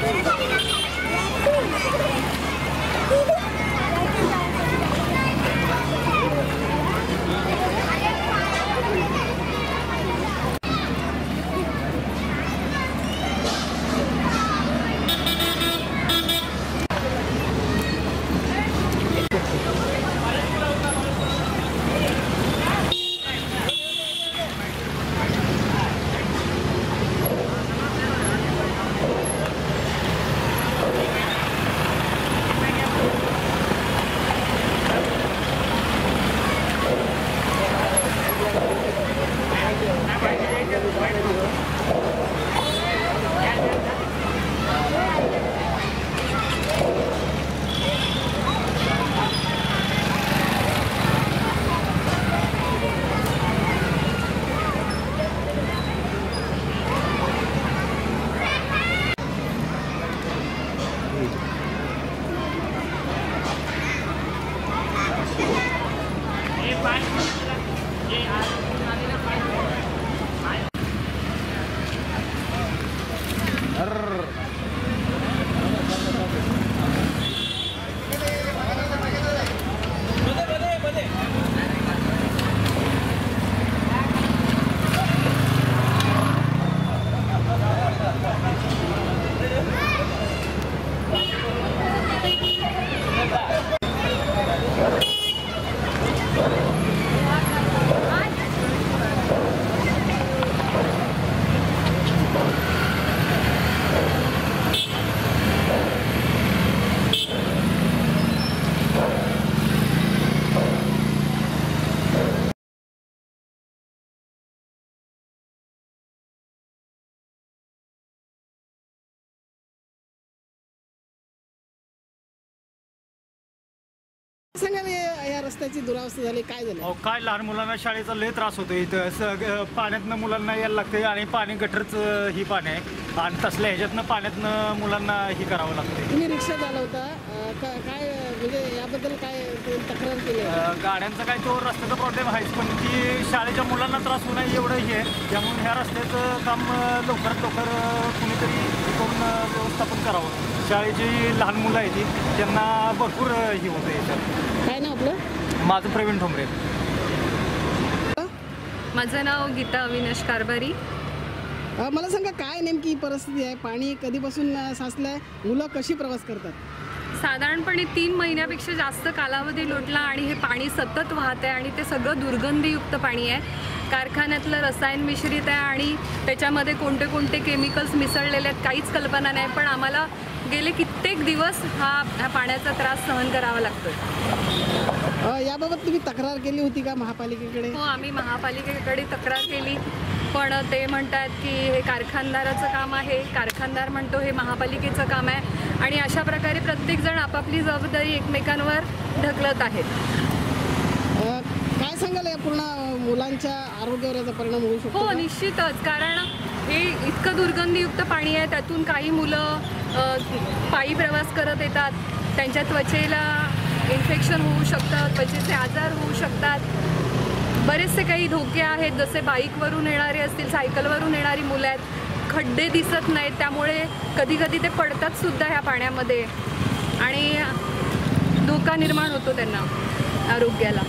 来这里这里 सांगा ना या रस्त्याची दुरावस्था झाली काय झालं? अहो काय लहान मुलांना शाळेचा लय त्रास होतो इथं. स- ग- पाण्यातनं मुलांना यायला लागते आणि पाणी गटरचं ही पाणी आहे. आणि तसल्या ह्याच्यातनं पाण्यातनं मुलांना ही करावं लागते तुम्ही रिक्षा चालवता अं, का- काय म्हणजे याबद्दल काय तक्रार केली? आहे? गाड्यांचा काय तो रस्त्याचा प्रॉब्लेम आहेच पण ती शाळेच्या मुलांना त्रास होऊ नये एवढं हे आहे. त्यामुळे ह्या रस्त्याचं काम अ, लवकरात लवकर अ, कुणीतरी करून अ, व्यवस्थापन करावं. शाळेची लहान मुलं आहेत ती त्यांना भरपूर ही होतं याच्यात. काय नाव आपलं? माझं प्रवीण ठोंबरे. माझं नाव गीता अविनाश कारभारी. अं, मला सांगा काय नेमकी परिस्थिती आहे? पाणी कधीपासून अं, साचलंय? मुलं कशी प्रवास करतात? साधारणपणे तीन महिन्यापेक्षा जास्त कालावधी लोटला आणि हे पाणी सतत वाहत आहे आणि ते सगळं दुर्गंधीयुक्त पाणी आहे. कारखान्यातलं रसायन मिश्रित आहे आणि त्याच्यामध्ये कोणते कोणते केमिकल्स मिसळलेले आहेत काहीच कल्पना नाही पण आम्हाला गेले कित्येक दिवस हा ह्या पाण्याचा त्रास सहन करावा लागतोय. याबाबत तुम्ही तक्रार केली होती का महापालिकेकडे? हो आम्ही महापालिकेकडे तक्रार केली. पण ते म्हणतात की हे कारखानदाराचं काम आहे. कारखानदार म्हणतो हे महापालिकेचं काम आहे. आणि अशा प्रकारे प्रत्येकजण आपापली जबाबदारी एकमेकांवर ढकलत आहेत. काय सांगाल या पूर्ण मुलांच्या आरोग्यावर याचा परिणाम होऊ शकतो हो? निश्चितच. कारण हे इतकं दुर्गंधीयुक्त पाणी आहे त्यातून काही मुलं पायी प्रवास करत येतात. त्यांच्या त्वचेला इन्फेक्शन होऊ शकतं त्वचेचे आजार होऊ शकतात. बरेचसे काही धोके आहेत जसे बाईकवरून येणारे असतील सायकलवरून येणारी मुलं आहेत. खड्डे दिसत नाहीत त्यामुळे कधी कधी ते पडतात सुद्धा ह्या पाण्यामध्ये. आणि धोका निर्माण होतो त्यांना आरोग्याला.